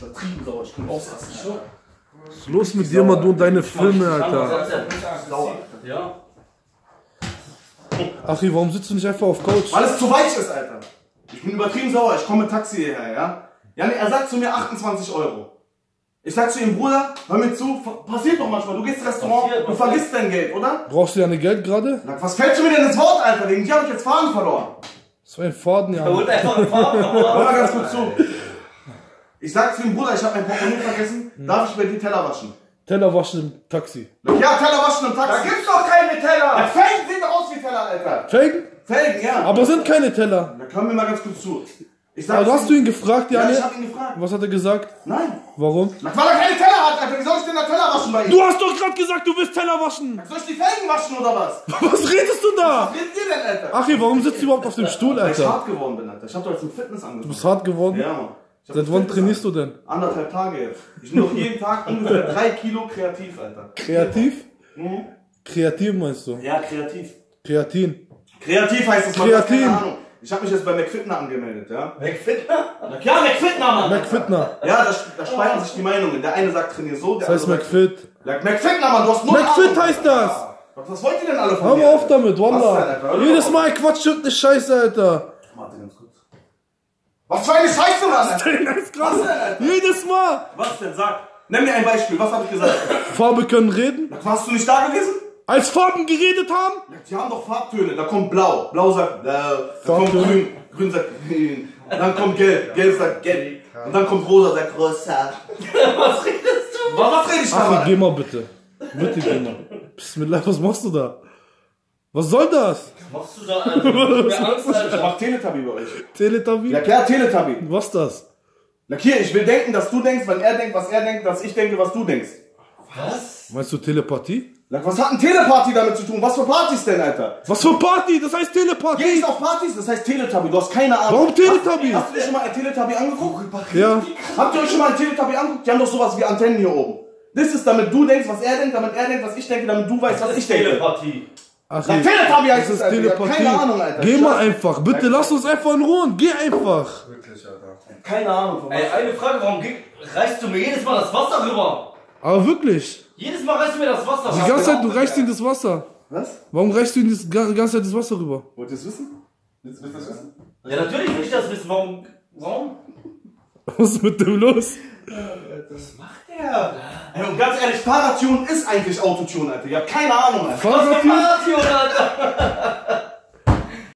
übertrieben sauer. Ich kann ausrasten. Alter. Was ist los mit dir, mal du und deine Filme, Alter? Sauer. Ja. Achi, warum sitzt du nicht einfach auf Couch? Weil es zu weich ist, Alter. Ich bin übertrieben sauer. Ich komme mit Taxi hierher, ja? Ja, er sagt zu mir 28 Euro. Ich sag zu ihm, Bruder, hör mir zu, passiert doch manchmal. Du gehst ins Restaurant, Passiert, du passiert. vergisst dein Geld, oder? Brauchst du deine Geld gerade? Was fällt du mir denn ins Wort, Alter? Wegen dir hab ich jetzt Faden verloren. Das war ein Faden, ja. einfach. Hör mal ganz kurz zu. Ich sag zu ihm, Bruder, ich hab mein Portemonnaie vergessen. Darf ich bei dir Teller waschen? Teller waschen im Taxi. Ja, Teller waschen im Taxi. Da gibt's doch keine Ja, Teller! Felgen sehen doch aus wie Teller, Alter. Felgen? Felgen, ja. Aber sind keine Teller. Da können wir mal ganz kurz zu. Ich sag Aber zu hast du ihn gefragt, Ja, Janne? ich hab ihn gefragt. Was hat er gesagt? Nein. Warum? Na, weil er keine Teller hat, Alter. Wie soll ich denn da Teller waschen bei ihm? Du hast doch gerade gesagt, du willst Teller waschen. Soll ich die Felgen waschen oder was? Was redest du da? Was redet ihr denn, Alter? Achi, warum sitzt du überhaupt auf dem Stuhl, Weil ich Alter? hart geworden bin, Alter. Ich hab doch jetzt mit Fitness Du angefangen. bist hart geworden. Ja, Mann. Seit wann trainierst du denn? Anderthalb Tage jetzt. Ich bin doch jeden Tag ungefähr drei Kilo kreativ, Alter. Kreativ? Mhm. Kreativ meinst du? Ja, kreativ. Kreatin. Kreativ heißt es, Kreatin. Keine Ahnung. Ich habe mich jetzt bei McFitner angemeldet, ja? McFitner? Ja, McFitner, Mann! McFitner. Ja, da, da spalten sich die Meinungen. Der eine sagt, trainier so, der Das heißt andere sagt... McFit. McFitner, Mann, du hast null McFit Ahnung. heißt das. Was, was wollt ihr denn alle von Hör mir? mal auf damit, Was denn, Wallah. Alter? Hör Jedes. Mal quatscht irgendeine Scheiße, Alter. Was für eine Scheiße, Mann! Alter? Das ist krass. Was denn, Alter? Jedes Mal. Was denn, sag? Nenn mir ein Beispiel, was habe ich gesagt? Farbe können reden. Warst du nicht da gewesen? Als Farben geredet haben. Ja, Die haben doch Farbtöne. Da kommt blau. Blau sagt blau. Da kommt grün. Grün sagt grün. Und dann kommt gelb. Gelb sagt gelb. Und dann kommt rosa, sagt rosa. Was redest du? Was, was rede ich da, Achi, Mann? geh mal bitte. Bitte geh mal. Bismillah, was machst du da? Was soll das? Was machst du da, Alter? Mir Angst, Ich Alter. mach Teletubby bei euch. Teletubby? Ja klar, Teletubby. Was das? Na hier, ich will denken, dass du denkst, wenn er denkt, was er denkt, dass ich denke, was du denkst. Was? Meinst du Telepathie? Na, was hat ein Teleparty damit zu tun? Was für Partys denn, Alter? Was für Party? Das heißt Geh Telepathie. ich auf Partys? Das heißt Teletubby. Du hast keine Ahnung. Warum Teletubby? Hast du dir schon mal ein Teletubby angeguckt? Ja. Habt ihr euch schon mal ein Teletubby angeguckt? Die haben doch sowas wie Antennen hier oben. Das ist, damit du denkst, was er denkt, damit er denkt, was ich denke, damit du weißt, was ich denke. Telepathie. Ach, Na, Teletubby heißt das es, Telepathie. keine Ahnung, Alter. Geh mal einfach. Bitte lass uns einfach in Ruhe. Geh einfach. Wirklich, Alter. Keine Ahnung von was. Ey, eine Frage, warum reichst du mir jedes Mal das Wasser rüber? Aber wirklich. Jedes Mal reichst du mir das Wasser Die ganze Zeit, du reichst ihm das Wasser. Was? Warum reichst du ihm das ga- ganze Zeit das Wasser rüber? Wollt ihr es wissen? Willst willst du es wissen? Ja, natürlich will ich das wissen. Warum? Warum? Was ist mit dem los? Was macht der? Ey, und ganz ehrlich, Fahrradtune ist eigentlich Autotune, Alter. Ihr habt keine Ahnung, Alter. Was Fahrradtür? Fahrradtune, Alter?